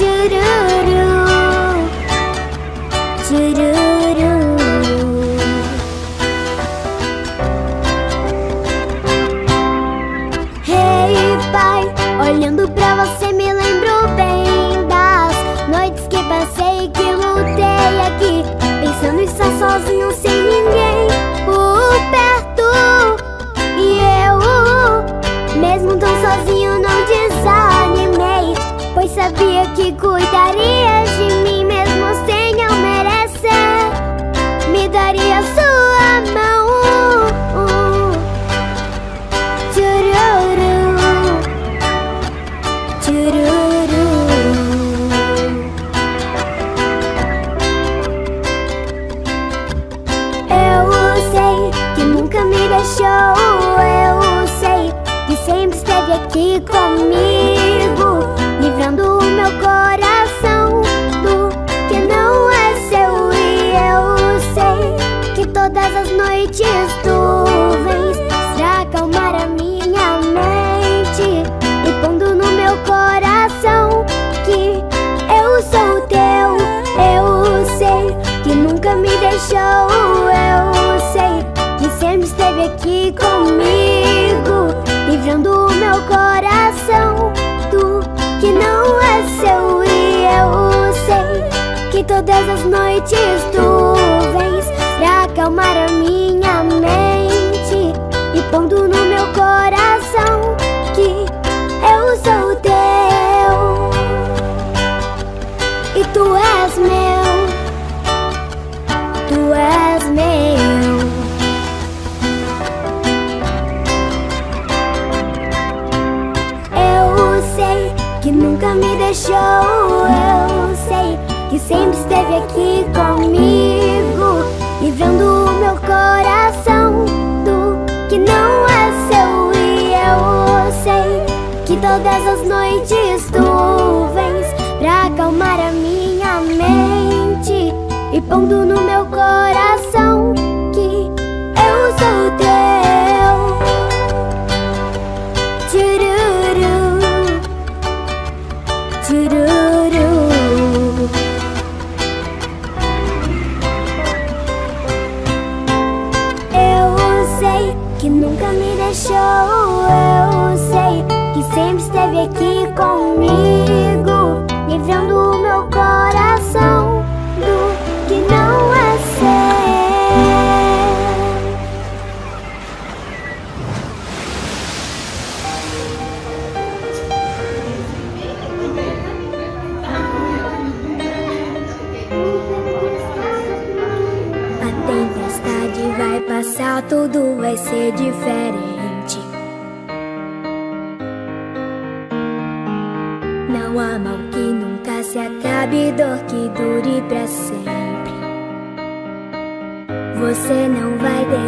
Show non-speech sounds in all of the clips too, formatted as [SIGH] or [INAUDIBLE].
do do aqui comigo Livrando o meu coração todas as noites tu vens Pra acalmar a minha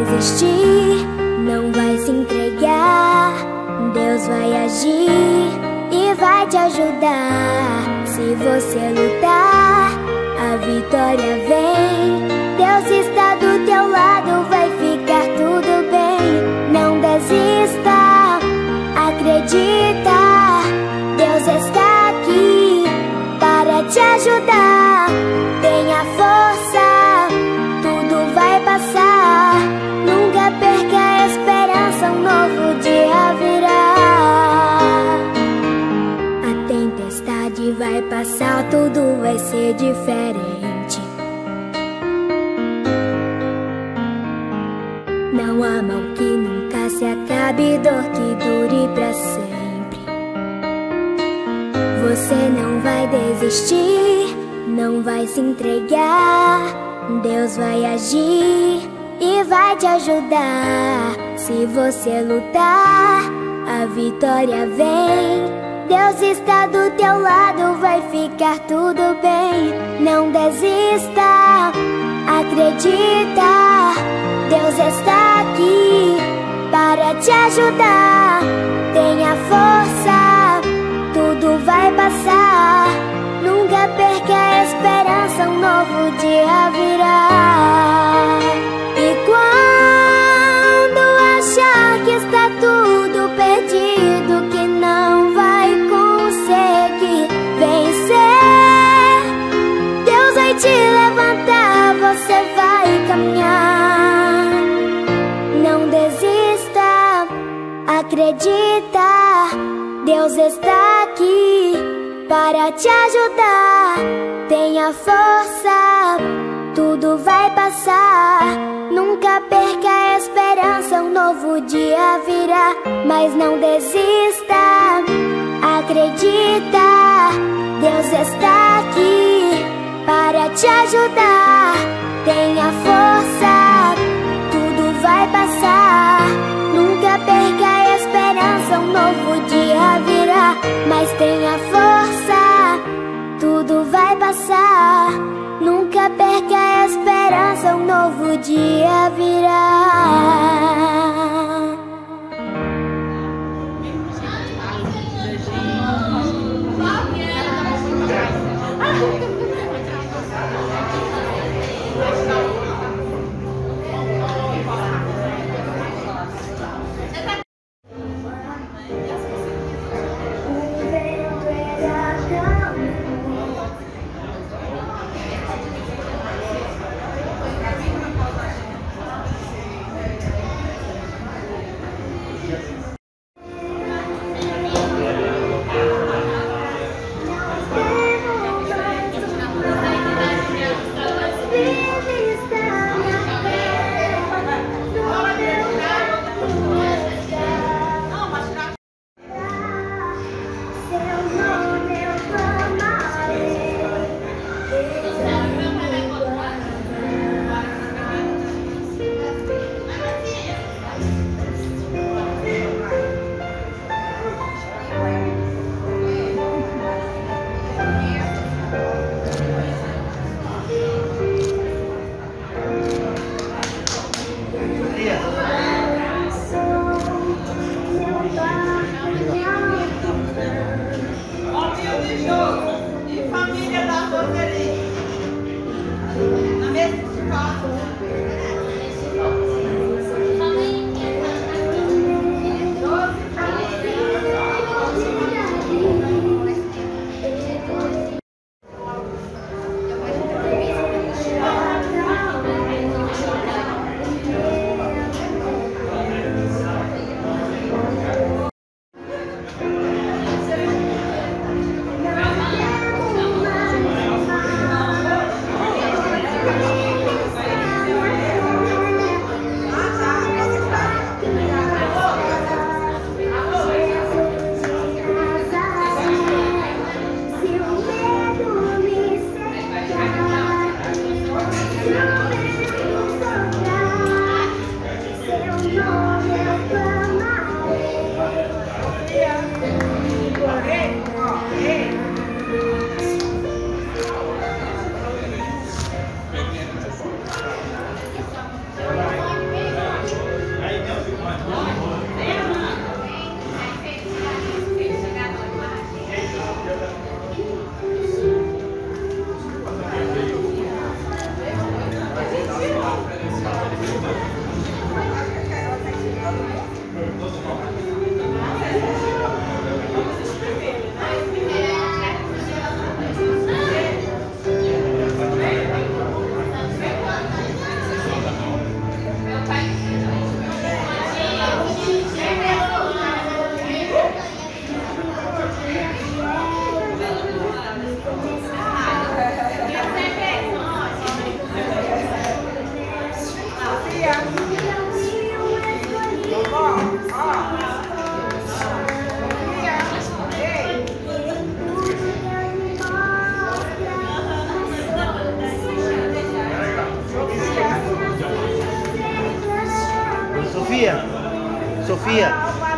desistir, não vai se entregar. Deus vai agir e vai te ajudar. Se você lutar, a vitória vem. Deus está do teu lado, vai ficar tudo bem. Não desista, acredita. Deus está aqui para te ajudar. Tenha força, passar, tudo vai ser diferente. Não há mal que nunca se acabe, dor que dure pra sempre. Você não vai desistir, não vai se entregar. Deus vai agir e vai te ajudar. Se você lutar, a vitória vem. Deus está do teu lado, vai ficar tudo bem. Não desista, acredita. Deus está aqui para te ajudar. Tenha força, tudo vai passar. Nunca perca a esperança, um novo dia virá. Você vai caminhar. Não desista, acredita. Deus está aqui para te ajudar. Tenha força, tudo vai passar. Nunca perca a esperança, um novo dia virá. Mas não desista, acredita. Deus está aqui para te ajudar. Tenha força, tudo vai passar. Nunca perca a esperança, um novo dia virá. Mas tenha força, tudo vai passar. Nunca perca a esperança, um novo dia virá. Sofia, Sofia,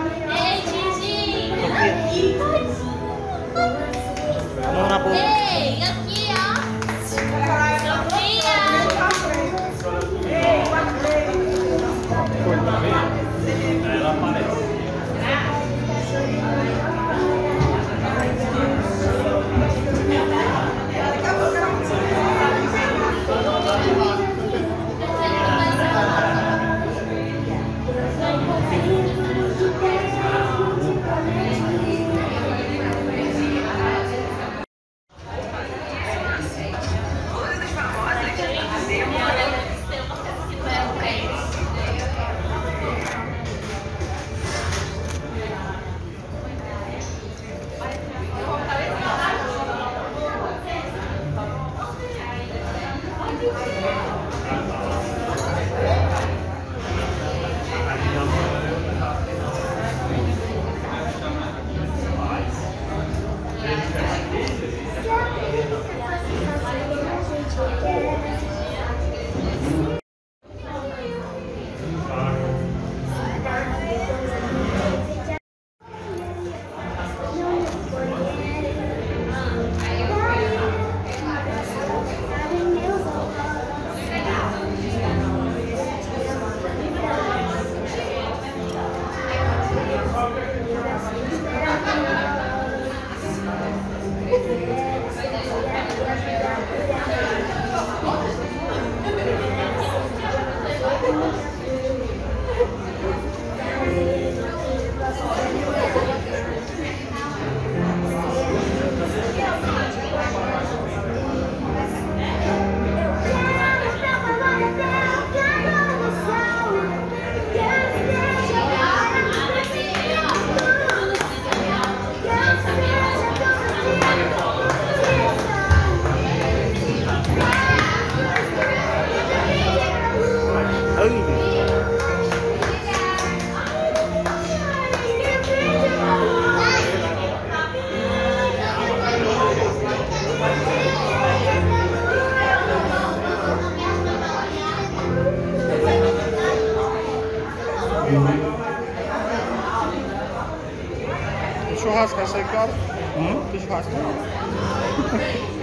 churrasco essa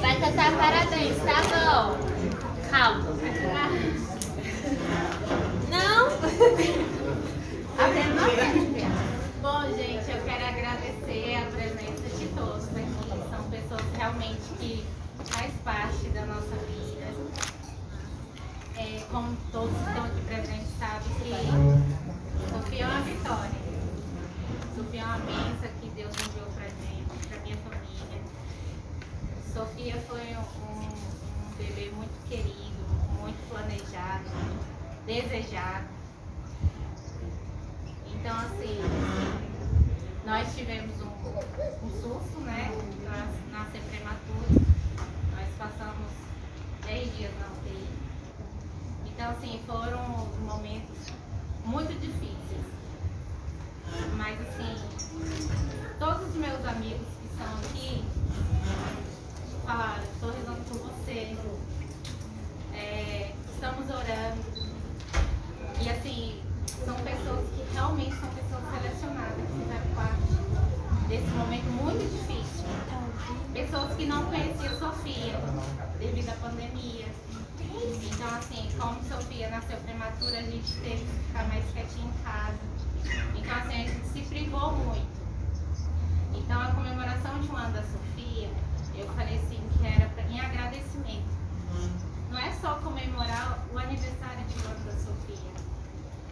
Vai cantar parabéns, tá bom? Calma. Não? [LAUGHS] bom, gente, eu quero agradecer a presença de todos aqui. São pessoas realmente que faz parte da nossa vida. desejar.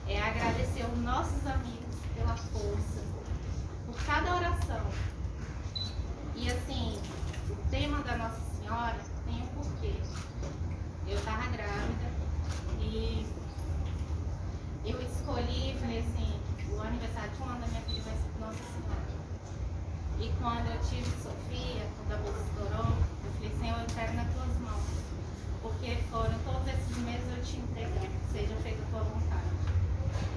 é agradecer os nossos amigos pela força, por cada oração. E assim, o tema da Nossa Senhora tem um porquê. Eu estava grávida e eu escolhi falei assim, o aniversário de um ano da minha filha vai ser Nossa Senhora. E quando eu tive Sofia, quando a bolsa estourou, eu falei, Senhor, eu entrego nas tuas mãos. Porque foram todos esses meses eu te entreguei seja feita a tua vontade.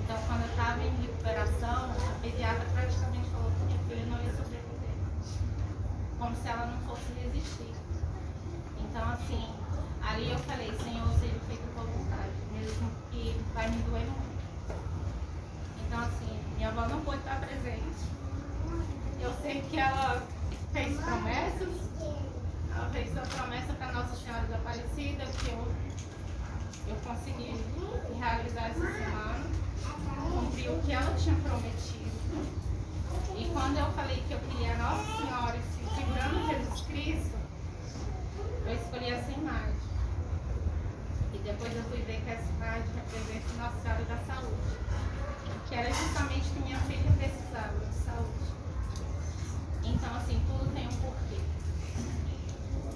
Então, quando eu estava em recuperação, a pediatra praticamente falou que minha filha não ia sobreviver. Como se ela não fosse resistir. Então, assim, ali eu falei, Senhor, seja feito tua vontade, mesmo que vai me doer muito. Então, assim, minha avó não pôde estar presente. Eu sei que ela fez promessas, ela fez uma promessa para Nossa Senhora da Aparecida, que eu, eu consegui realizar essa semana cumpriu o que ela tinha prometido. E quando eu falei que eu queria a Nossa Senhora segurando Jesus Cristo, eu escolhi essa imagem. E depois eu fui ver que essa imagem representa Nossa Senhora da Saúde, que era justamente o que minha filha precisava de saúde. Então, assim, tudo tem um porquê.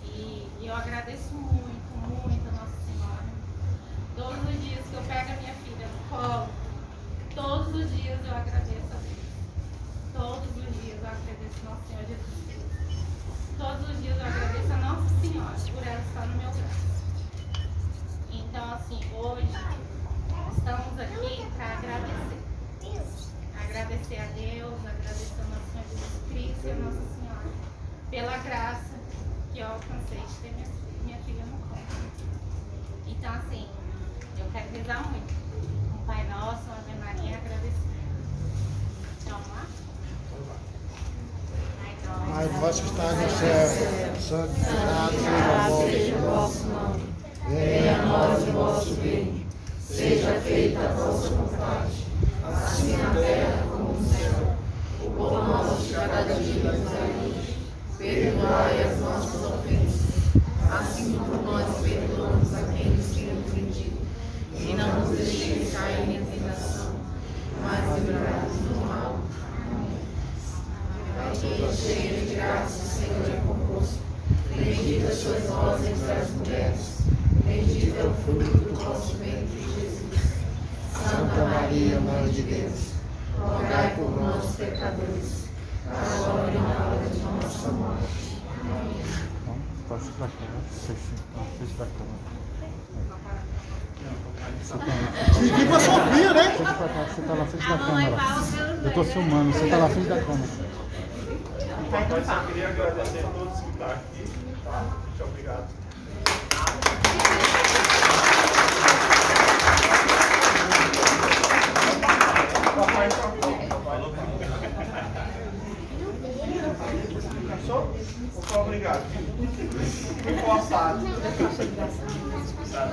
E, e eu agradeço muito, muito a Nossa Senhora. Todos os dias que eu pego a minha filha no colo, Todos os dias eu agradeço a Deus. Todos os dias eu agradeço Nosso Senhor Jesus Cristo. Todos os dias eu agradeço a Nossa Senhora por ela estar no meu braço. Então, assim, hoje estamos aqui para agradecer. Agradecer a Deus, agradecer ao Nosso Senhor Jesus Cristo e a Nossa Senhora pela graça que eu alcancei de ter minha, minha filha no colo. Então, assim, eu quero rezar muito vós que estás no céu, santificado seja o vosso nome. Venha a nós o vosso reino, seja feita a vossa vontade Ninguém vai sofrer, né? Você tá lá frente da câmera. Eu tô filmando, você tá lá frente da câmera. Então, eu queria agradecer a todos que estão aqui. Tá? Muito obrigado. Gostou? Muito obrigado. Muito forçado. Tá.